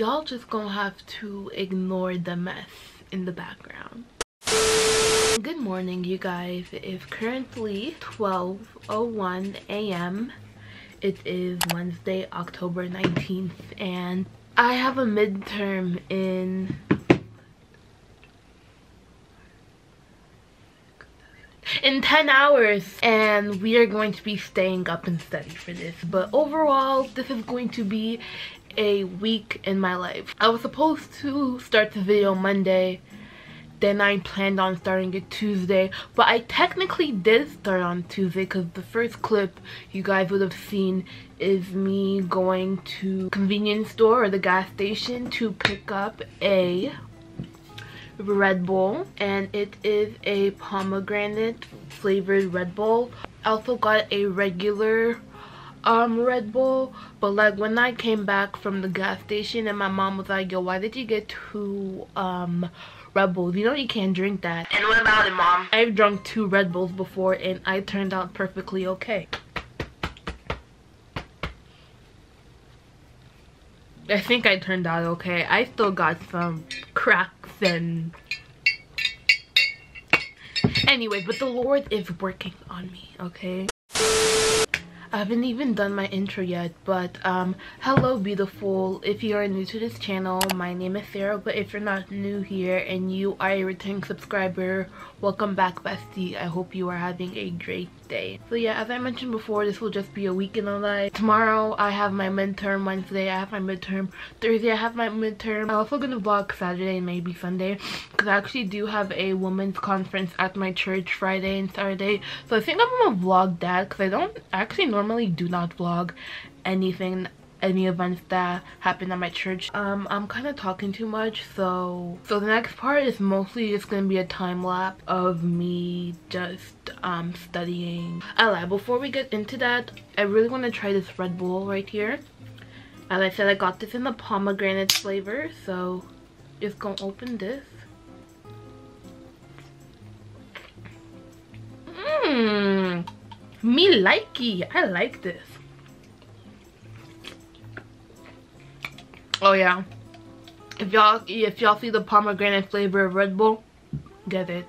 y'all just gonna have to ignore the mess in the background. Good morning you guys. It is currently 12:01 a.m it is wednesday october 19th and i have a midterm in in 10 hours and we are going to be staying up and study for this. But overall this is going to be a week in my life. I was supposed to start the video monday. Then i planned on starting it tuesday. But i technically did start on tuesday because the first clip you guys would have seen is me going to convenience store or the gas station to pick up a Red Bull. And it is a pomegranate flavored Red Bull. I also got a regular um Red Bull but like when I came back from the gas station and my mom was like yo why did you get two um Red Bulls you know you can't drink that and what about it mom I've drunk two Red Bulls before and I turned out perfectly okay I think I turned out okay. I still got some cracks and anyway, but the Lord is working on me, okay? I haven't even done my intro yet, but um, hello beautiful. If you are new to this channel, my name is Sarah, but if you're not new here and you are a returning subscriber, welcome back bestie. I hope you are having a great day. So yeah, as I mentioned before, this will just be a week in the life. Tomorrow I have my midterm, Wednesday I have my midterm, Thursday I have my midterm. I'm also gonna vlog Saturday and maybe Sunday because I actually do have a women's conference at my church Friday and Saturday. So I think I'm gonna vlog that because I don't actually normally do not vlog anything any events that happen at my church. Um i'm kind of talking too much so so the next part is mostly just gonna be a time lapse of me just um studying. Lied before we get into that i really want to try this red bull right here. As i said i got this in the pomegranate flavor so just gonna open this. Mmm me likey i like this oh yeah. If y'all if y'all see the pomegranate flavor of red bull get it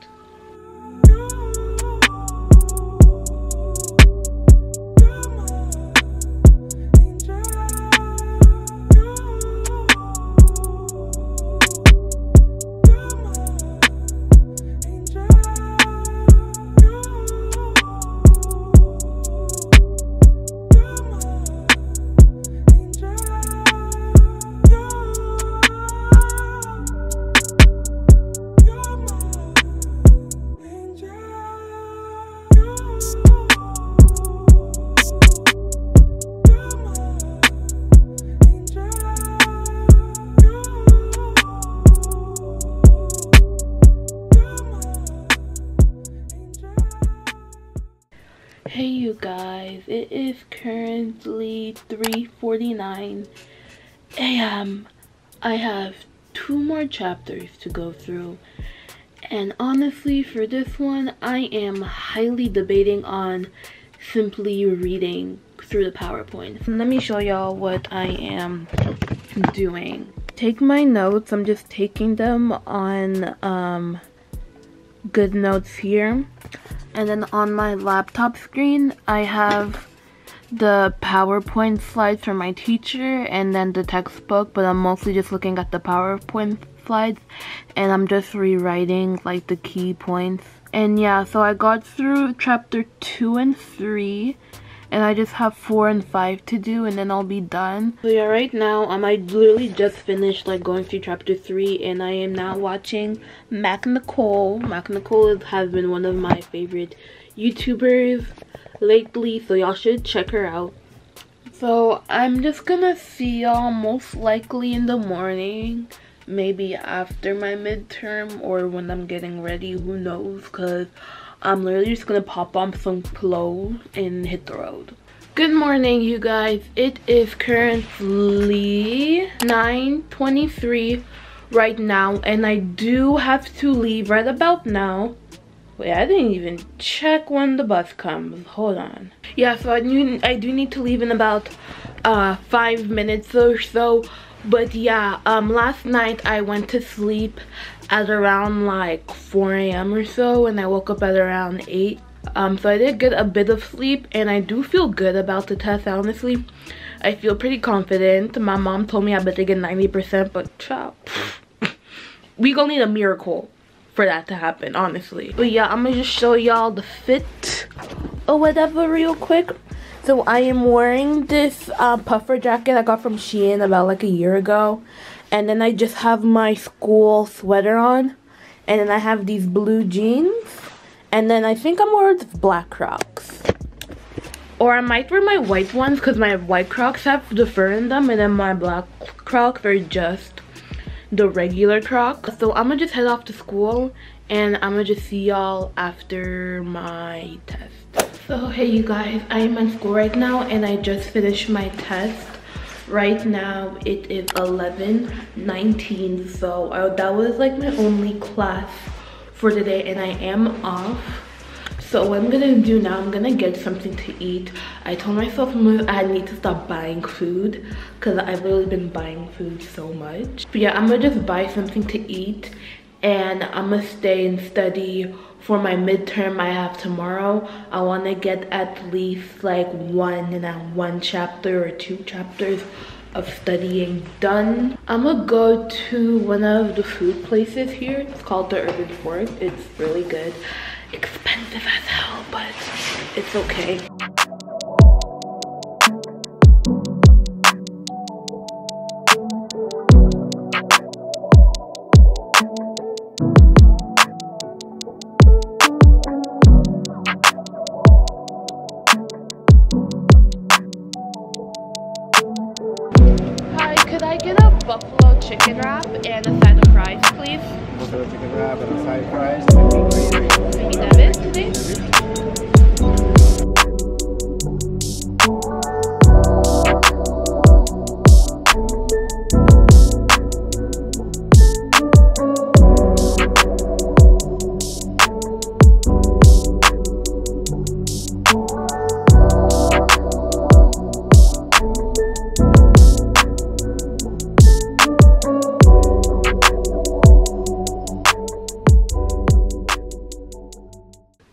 currently 3.49 a.m. I have two more chapters to go through and honestly for this one I am highly debating on simply reading through the PowerPoint. Let me show y'all what I am doing. Take my notes, I'm just taking them on um, GoodNotes here and then on my laptop screen I have the PowerPoint slides from my teacher and then the textbook but I'm mostly just looking at the PowerPoint slides and I'm just rewriting like the key points and yeah so I got through chapter 2 and 3 and I just have four and five to do and then I'll be done. So yeah, right now um, I literally just finished like going through chapter three and I am now watching Mac Nicole. Mac Nicole has been one of my favorite YouTubers lately, so y'all should check her out. So I'm just gonna see y'all most likely in the morning maybe after my midterm or when I'm getting ready, who knows, because I'm literally just gonna pop on some clothes and hit the road. Good morning, you guys. It is currently 9.23 right now, and I do have to leave right about now. Wait, I didn't even check when the bus comes. Hold on. Yeah, so I do, I do need to leave in about uh, five minutes or so. but yeah um last night i went to sleep at around like 4 a.m or so and i woke up at around 8 um so i did get a bit of sleep and i do feel good about the test honestly i feel pretty confident my mom told me i better get 90 percent but child we gonna need a miracle for that to happen honestly but yeah i'm gonna just show y'all the fit or whatever real quick so I am wearing this uh, puffer jacket I got from Shein about like a year ago. And then I just have my school sweater on. And then I have these blue jeans. And then I think I'm wearing black crocs. Or I might wear my white ones because my white crocs have the fur in them. And then my black crocs are just the regular crocs. So I'm to just head off to school. And I'm to just see y'all after my test. So hey you guys, I am in school right now and I just finished my test. Right now it is 11:19, so uh, that was like my only class for today and I am off. So what I'm gonna do now, I'm gonna get something to eat. I told myself I need to stop buying food because I've really been buying food so much. But yeah, I'm gonna just buy something to eat and I'm gonna stay and study for my midterm I have tomorrow. I want to get at least like one and one chapter or two chapters of studying done. I'm gonna go to one of the food places here. It's called the Urban Fork. It's really good. Expensive as hell, but it's okay.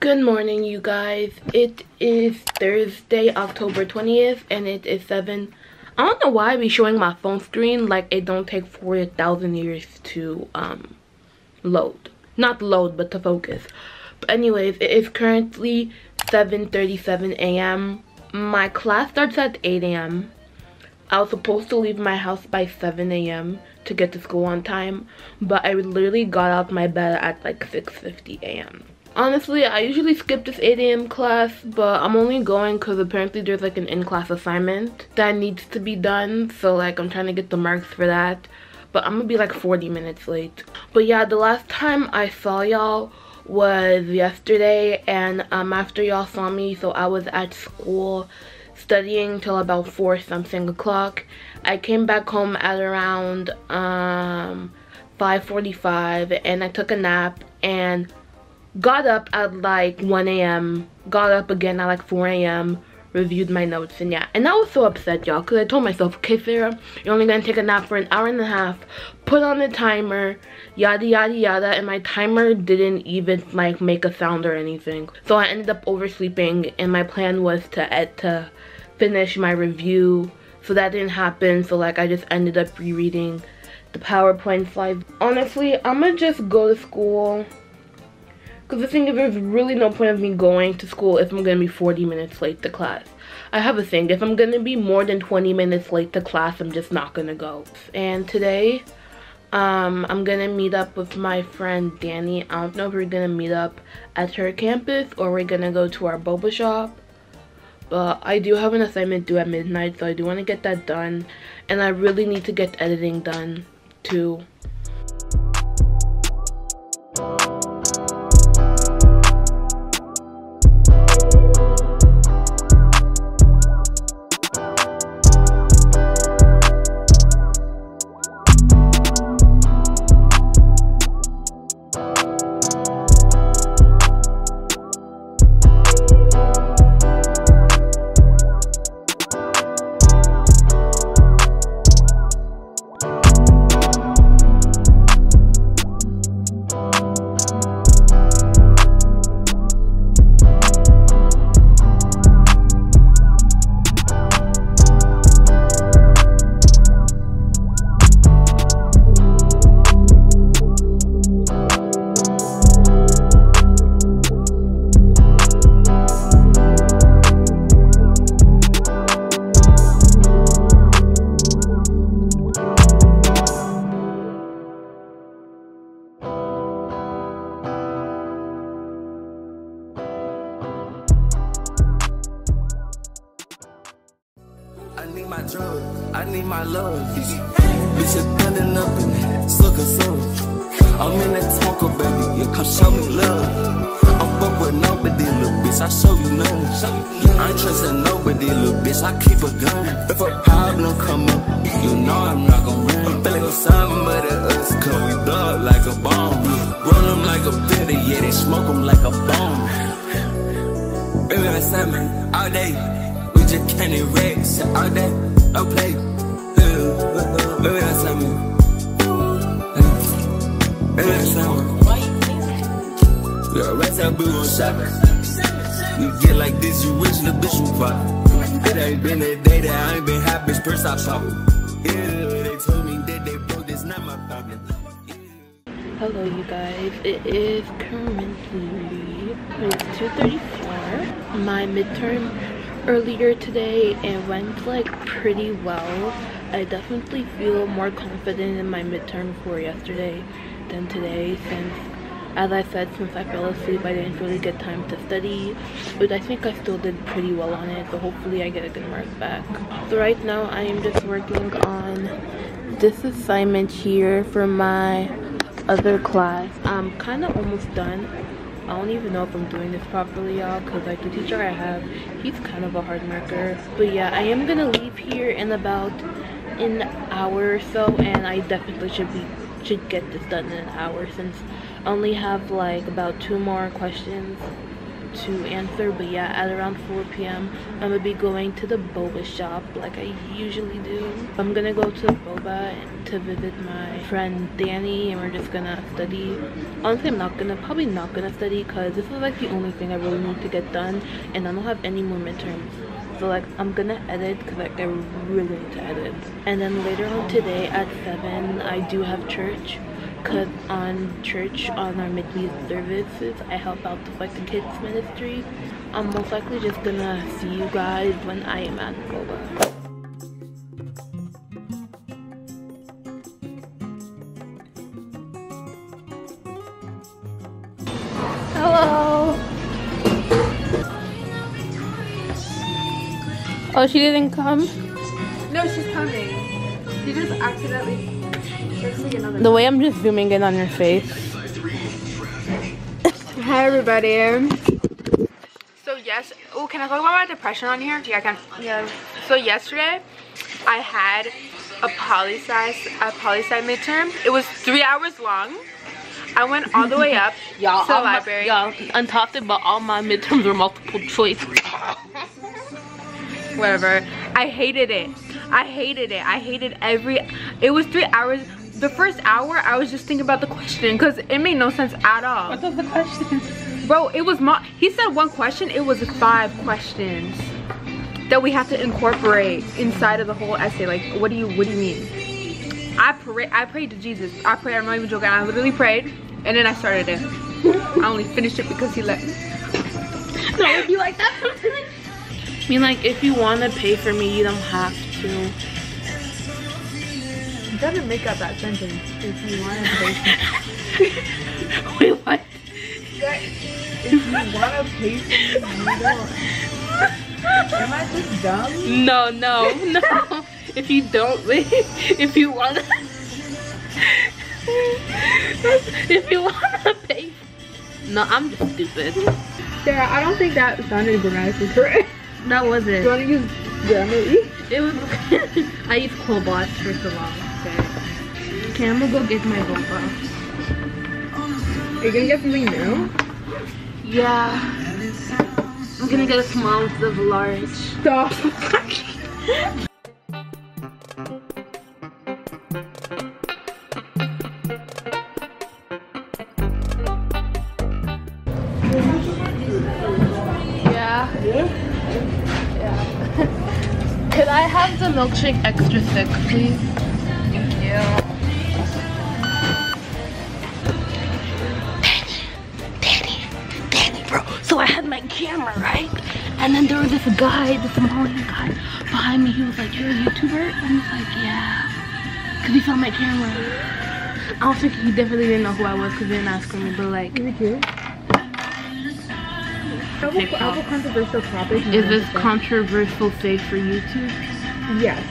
Good morning, you guys. It is Thursday, October 20th, and it is 7. I don't know why I be showing my phone screen like it don't take 40,000 years to um load. Not load, but to focus. But anyways, it is currently 7.37 a.m. My class starts at 8 a.m. I was supposed to leave my house by 7 a.m. to get to school on time, but I literally got out my bed at like 6.50 a.m honestly i usually skip this 8 a.m class but i'm only going because apparently there's like an in-class assignment that needs to be done so like i'm trying to get the marks for that. But i'm gonna be like 40 minutes late. But yeah the last time i saw y'all was yesterday and um after y'all saw me so i was at school studying till about four something o'clock. I came back home at around um 5:45, and i took a nap and got up at like 1 a.m got up again at like 4 a.m reviewed my notes and yeah. And i was so upset y'all because i told myself okay sarah you're only gonna take a nap for an hour and a half. Put on the timer yada yada yada and my timer didn't even like make a sound or anything. So i ended up oversleeping and my plan was to ed to finish my review. So that didn't happen so like i just ended up rereading the powerpoint slides. Honestly i'm gonna just go to school because the thing is, there's really no point of me going to school if I'm going to be 40 minutes late to class. I have a thing. If I'm going to be more than 20 minutes late to class, I'm just not going to go. And today, um, I'm going to meet up with my friend Danny. I don't know if we're going to meet up at her campus or we're going to go to our boba shop. But I do have an assignment due at midnight, so I do want to get that done. And I really need to get editing done, too. My drug, I need my love. Bitch, you bending up in it, sucker son. I'm in that smoker, baby, you come show me love. I'm fuck with nobody, little bitch, I show you none. I ain't trusting nobody, little bitch, I keep a gun. If a problem come up, you know I'm not gon' run. Feel like somebody else, cause we dog like a bomb. Roll them like a bitter, yeah, they smoke them like a bomb. Baby, I said, man, all day. Just can't erase all day. I play. Baby, I said, man. Baby, I said, man. Yeah, rest up, we gon' shop. You get like this, you rich, the bitch, you pop. It ain't been a day that I ain't been happy, first I pop. Yeah, they told me that they broke, that's not my problem. Hello you guys, it is currently 2.34. My midterm earlier today it went like pretty well. I definitely feel more confident in my midterm for yesterday than today since as I said since I fell asleep I didn't really get time to study but I think I still did pretty well on it so hopefully I get a good mark back. So right now I am just working on this assignment here for my other class i'm kind of almost done i don't even know if i'm doing this properly y'all because like the teacher i have he's kind of a hard marker. But yeah i am gonna leave here in about an hour or so and i definitely should be should get this done in an hour since i only have like about two more questions to answer but yeah at around 4 p.m i'm gonna be going to the boba shop like i usually do. I'm gonna go to boba to visit my friend danny and we're just gonna study. Honestly i'm not gonna probably not gonna study because this is like the only thing i really need to get done and i don't have any more midterms. So like i'm gonna edit because like i really need to edit. And then later on today at 7 i do have church because on church on our midweek services i help out with like the kids ministry i'm most likely just gonna see you guys when i am at boba hello oh she didn't come No, she's coming. She just accidentally. There's like the way i'm just zooming in on your face Hi everybody. So yes, oh, can I talk about my depression on here? Yeah, I can. Yeah. So yesterday, I had a poli sci a poli sci midterm. It was three hours long. I went all the way up y'all to the all library. y'all on top of it but all my midterms were multiple choice whatever. I hated it. I hated it. I hated every. It was three hours. The first hour, I was just thinking about the question because it made no sense at all. what was the question Bro, it was my. He said one question. It was five questions that we have to incorporate inside of the whole essay. Like, what do you What do you mean? I pray. I prayed to Jesus. I prayed. I'm not even joking. I literally prayed, and then I started it. I only finished it because he let me. no it'd be like that I mean like if you want to pay for me you don't have to You gotta make up that sentence if you want to pay. wait what If you want to pay you don't. Am I just dumb? no no no if you don't if you want to if you want to pay no i'm just stupid Sarah, I don't think that sounded grammatically correct. that was Do you want to use Grammarly? it was i used cobalt first of all okay i'm gonna go get my boba Are you gonna get something new? yeah i'm gonna get a small instead of a large Stop. Yeah. Yeah. Could I have the milkshake extra thick, please? And then there was this guy, this Somalian guy behind me. He was like, you're a YouTuber? And I was like, yeah. Because he saw my camera. I don't think he definitely didn't know who I was because he didn't ask me. But like, Me too. I have, a, I a controversial topic. is this controversial fake for YouTube? Yes.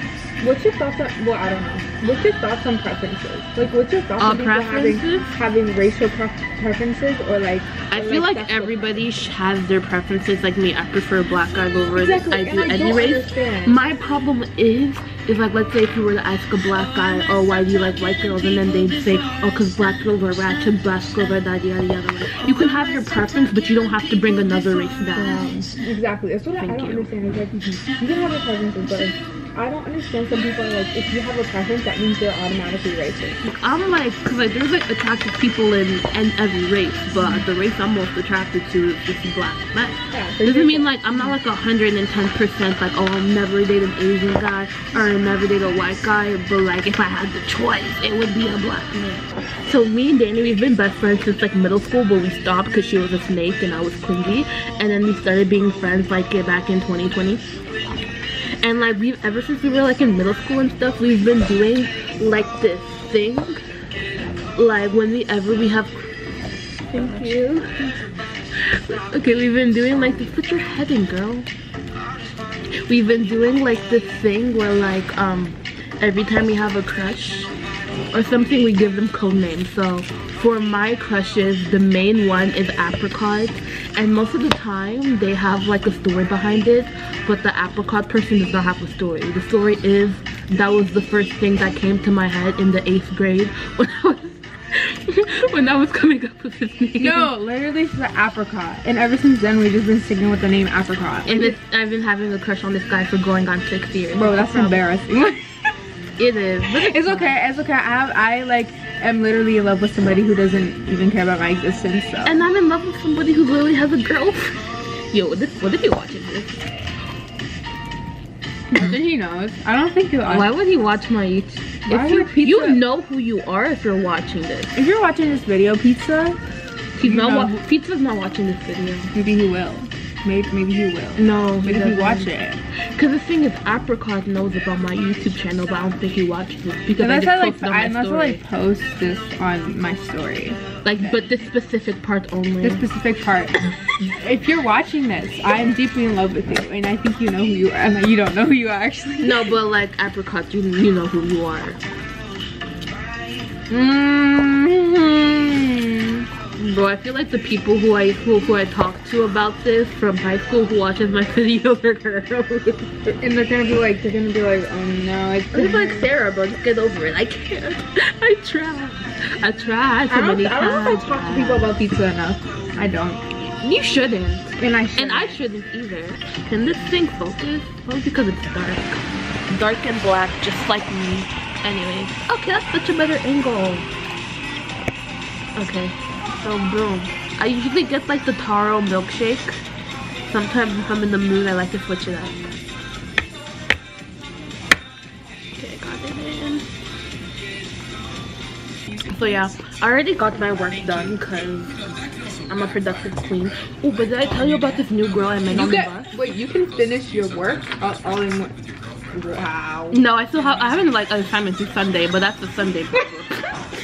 What's your thoughts on? Well, I don't know. What's your thoughts on preferences? Like, what's your thoughts Uh, on people having preferences? having racial pref- preferences or like? I or, feel like sexual everybody sh- has their preferences. Like me, I prefer black guys over Exactly, I do I any don't understand. My problem is, is like let's say if you were to ask a black guy, oh why do you like white girls, and then they'd say, oh cause black girls are ratchet, black girls are yada yada yada. You can have your preference, but you don't have to bring another race down. Exactly. That's what I, I Thank don't you. understand. Is like you can have your preferences, but like, I don't understand. Some people are like, if you have a preference, that means they're automatically racist. I'm like, cause like there's like attractive people in, in every race, but the race I'm most attracted to is just black men. Yeah. Doesn't sure. mean like I'm not like 110% like oh I'll never date an Asian guy or I'll never date a white guy, but like if I had the choice, it would be a black man. So me and Danny, we've been best friends since like middle school, but we stopped because she was a snake and I was clingy, and then we started being friends like back in 2020. And like we've ever since we were like in middle school and stuff, we've been doing like this thing. Like whenever we have Thank you. Okay, we've been doing like this. Put your head in, girl. We've been doing like this thing where like um every time we have a crush or something, we give them code names. So for my crushes, the main one is apricot, and most of the time they have like a story behind it. But the apricot person does not have a story. The story is that was the first thing that came to my head in the eighth grade when I was when I was coming up with this name. No, literally she's an apricot, and ever since then we've just been sticking with the name apricot. And it's, I've been having a crush on this guy for going on six years. Bro, that's embarrassing. It is, it's, it's okay. It's okay. I have. I like am literally in love with somebody who doesn't even care about my existence. So. And I'm in love with somebody who literally has a girlfriend. Yo, what if, what if you're watching this? I think he knows. I don't think you. Why would he watch my YouTube? If you, pizza- you know who you are if you're watching this. If you're watching this video, pizza, He's not. know Wa- Pizza's not watching this video. maybe he will. Maybe maybe he will. No, Maybe he watch it. Because the thing is, Apricot knows about my YouTube channel, but I don't think he watches it because I Unless just I like, my unless I story. like post this on my story. like, but this specific part only. This specific part. if you're watching this, I am deeply in love with you, and I think you know who you are. And you don't know who you are actually. no, but like Apricot, you you know who you are. Mm-hmm. Bro, I feel like the people who I who, who I talked to about this from high school who watches my videos are gonna. And they're gonna be like, they're gonna be like, oh no, it's It's like Sarah, bro. Just get over it. I can't. I tried. I tried so I don't, many I don't know if. I talk to people about pizza enough. I don't. You shouldn't. And I should. And I shouldn't either. Can this thing focus? Well, because it's dark. Dark and black, just like me. Anyways. Okay, that's such a better angle. Okay. So, boom. I usually get like the taro milkshake. Sometimes if I'm in the mood, I like to switch it up. Okay, got it in. So yeah, I already got my work done because I'm a productive queen. Oh, but did I tell you about this new girl I met You on the bus? wait, you can finish your work all, all in one. Wow. No, I still have. I haven't like assignment to Sunday, but that's the Sunday problem.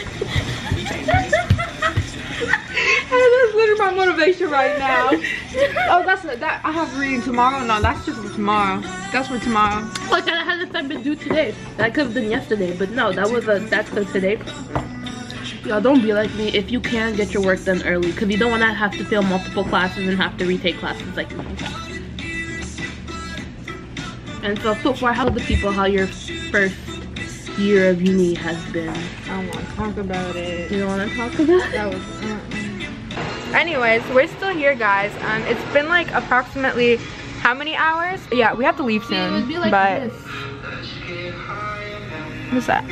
motivation right now. oh, that's that. I have reading tomorrow. No, that's just for tomorrow. That's for tomorrow. Oh, like I had assignment due today. That could have been yesterday, but no, that was a that's the today. Y'all don't be like me. If you can, get your work done early, cause you don't want to have to fail multiple classes and have to retake classes like me. And so, so far, how the people how your first year of uni has been? I don't want to talk about it. You don't want to talk about it? That was. Uh-uh. Anyways, we're still here, guys. Um, it's been like approximately how many hours? Yeah, we have to leave It soon. would be like but this, what's that?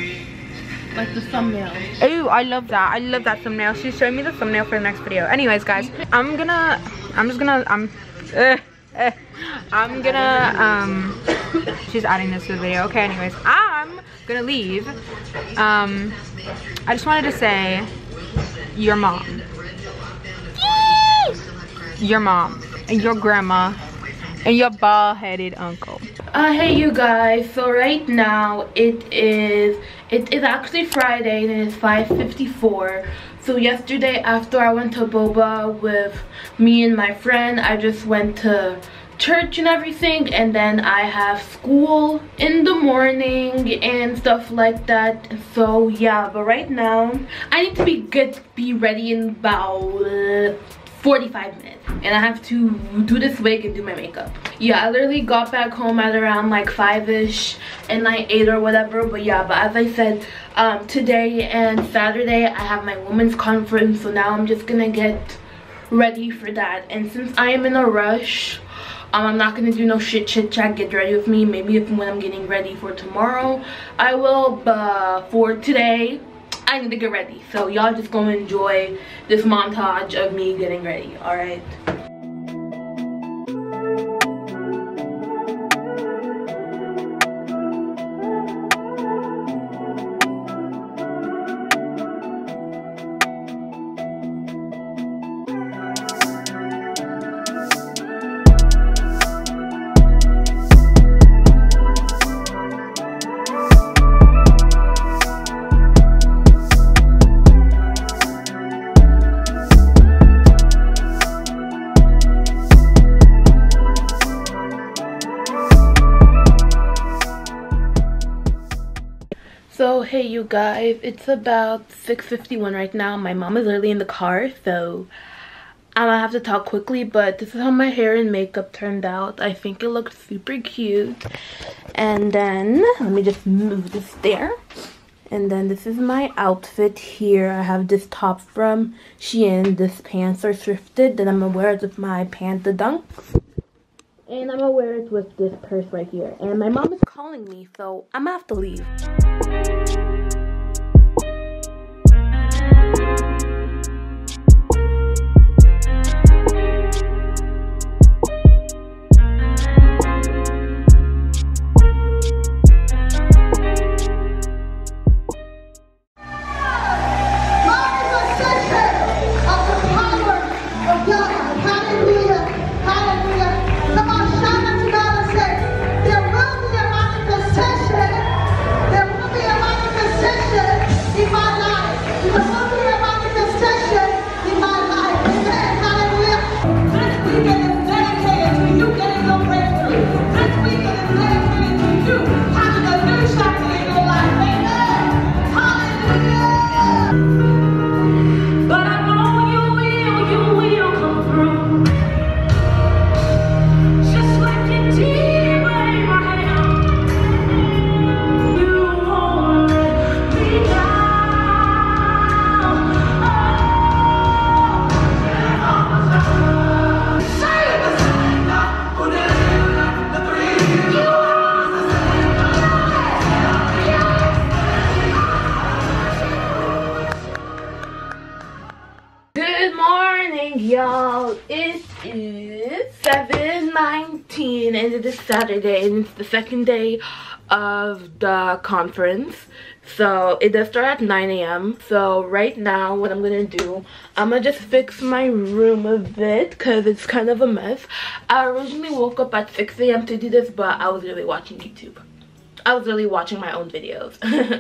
like the thumbnail. Oh, I love that. I love that thumbnail. She's showing me the thumbnail for the next video. Anyways, guys, I'm gonna, I'm just gonna, I'm, uh, uh, I'm gonna, um, she's adding this to the video. Okay, anyways, I'm gonna leave. Um, I just wanted to say, your mom, your mom, and your grandma, and your bald-headed uncle. Uh, hey you guys, so right now it is, it is actually Friday and it is 5.54. So yesterday after I went to Boba with me and my friend, I just went to church and everything and then I have school in the morning and stuff like that so yeah but right now I need to be good be ready in about 45 minutes. And I have to do this wig and do my makeup. Yeah, I literally got back home at around like 5ish and like 8 or whatever. But yeah, but as I said, um, today and Saturday I have my women's conference. So now I'm just gonna get ready for that. And since I am in a rush um, I'm not gonna do no shit chit chat get ready with me. Maybe if when I'm getting ready for tomorrow I will. But for today I need to get ready. So y'all just gonna enjoy this montage of me getting ready, alright? Guys, it's about 6.51 right now. My mom is early in the car, so I'm gonna have to talk quickly, but this is how my hair and makeup turned out. I think it looked super cute. And then, let me just move this there. And then this is my outfit here. I have this top from Shein. This pants are thrifted. Then I'm gonna wear it with my Panda Dunks. And I'm gonna wear it with this purse right here. And my mom is calling me, so I'm gonna have to leave. The second day of the conference. So it does start at 9 a.m. So right now what I'm gonna do, I'm gonna just fix my room a bit because it's kind of a mess. I originally woke up at 6 a.m. to do this but I was really watching YouTube. I was really watching my own videos.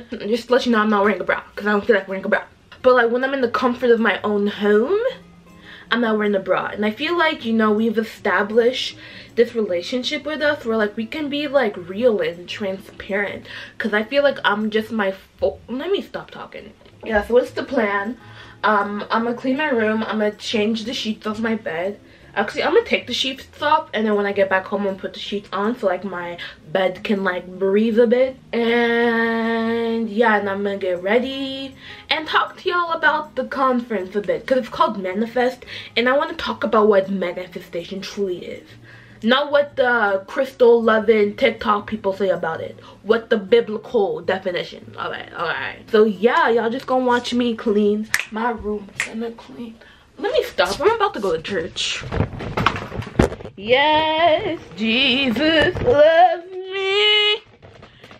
just to let you know I'm not wearing a bra because I don't feel like wearing a bra. But like when I'm in the comfort of my own home, I'm not wearing a bra. And I feel like, you know, we've established this relationship with us where like we can be like real and transparent. Cause I feel like I'm just my let me stop talking. Yeah, so what's the plan? Um, I'm gonna clean my room, I'm gonna change the sheets of my bed. Actually, I'm gonna take the sheets off and then when I get back home, gonna put the sheets on so like my bed can like breathe a bit. And yeah, and I'm gonna get ready and talk to y'all about the conference a bit because it's called Manifest and I want to talk about what manifestation truly is. Not what the crystal loving TikTok people say about it. What the biblical definition. Alright, alright. So yeah, y'all just gonna watch me clean my room. Gonna clean. Let me stop. I'm about to go to church. Yes, Jesus loves me.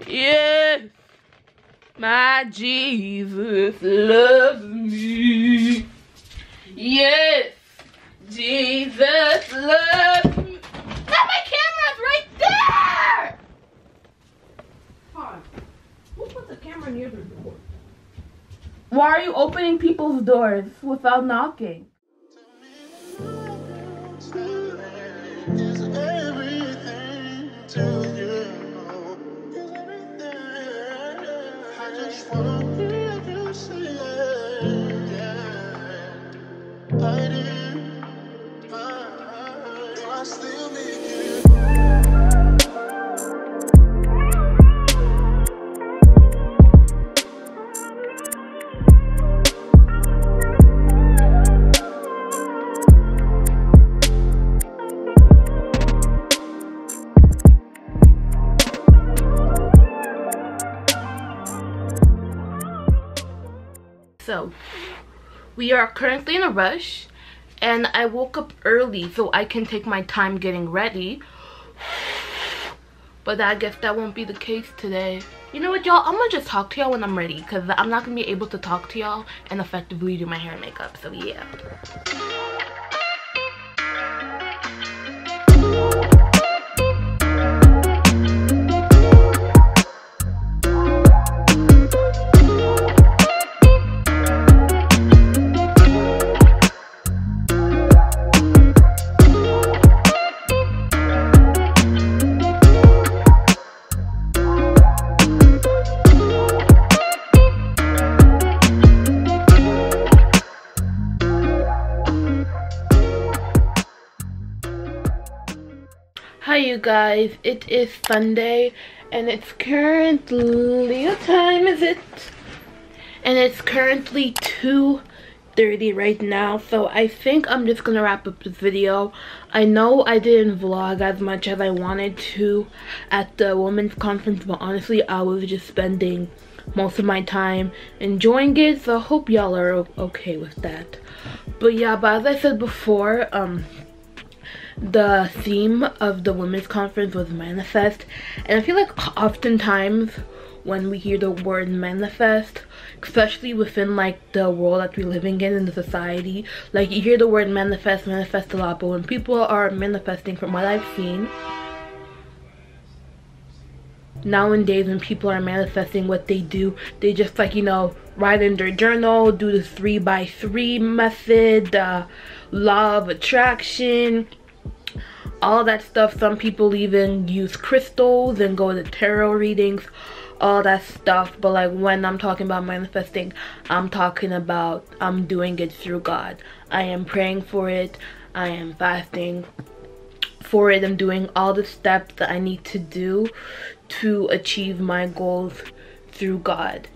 Yes, my Jesus loves me. Yes, Jesus loves me. That my camera's right there. Hold Who put the camera near the door? Why are you opening people's doors without knocking? We are currently in a rush and I woke up early so I can take my time getting ready. But I guess that won't be the case today. You know what, y'all? I'm gonna just talk to y'all when I'm ready because I'm not gonna be able to talk to y'all and effectively do my hair and makeup. So, yeah. Hi you guys, it is Sunday and it's currently, what time is it? And it's currently 2.30 right now, so I think I'm just gonna wrap up this video. I know I didn't vlog as much as I wanted to at the women's conference, but honestly I was just spending most of my time enjoying it, so I hope y'all are okay with that. But yeah, but as I said before, um, the theme of the women's conference was manifest. And i feel like oftentimes when we hear the word manifest especially within like the world that we're living in in the society like you hear the word manifest manifest a lot. But when people are manifesting from what i've seen nowadays when people are manifesting what they do they just like you know write in their journal do the three by three method the law of attraction all that stuff. Some people even use crystals and go to tarot readings all that stuff. But like when i'm talking about manifesting i'm talking about i'm doing it through god. I am praying for it. I am fasting for it. I'm doing all the steps that i need to do to achieve my goals through god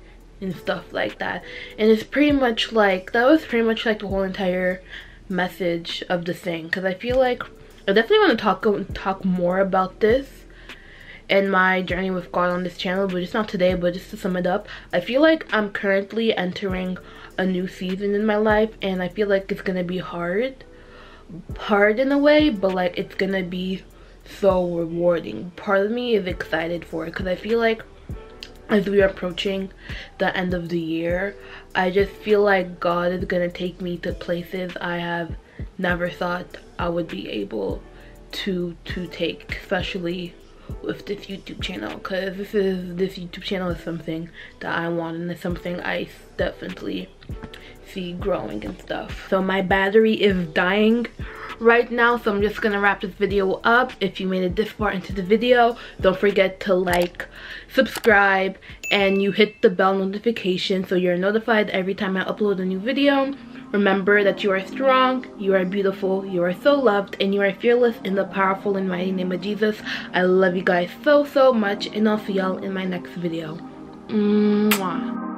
and stuff like that. And it's pretty much like that was pretty much like the whole entire message of the thing. Because i feel like I definitely want to talk talk more about this and my journey with God on this channel, but just not today, but just to sum it up, I feel like I'm currently entering a new season in my life and I feel like it's gonna be hard. Hard in a way, but like it's gonna be so rewarding. Part of me is excited for it because I feel like as we are approaching the end of the year, I just feel like God is gonna take me to places I have never thought I would be able to to take, especially with this YouTube channel because this is this YouTube channel is something that I want and it's something I definitely see growing and stuff. So my battery is dying right now so I'm just gonna wrap this video up. If you made it this far into the video don't forget to like, subscribe and you hit the bell notification so you're notified every time I upload a new video. Remember that you are strong, you are beautiful, you are so loved, and you are fearless in the powerful and mighty name of Jesus. I love you guys so, so much, and I'll see y'all in my next video. Mwah.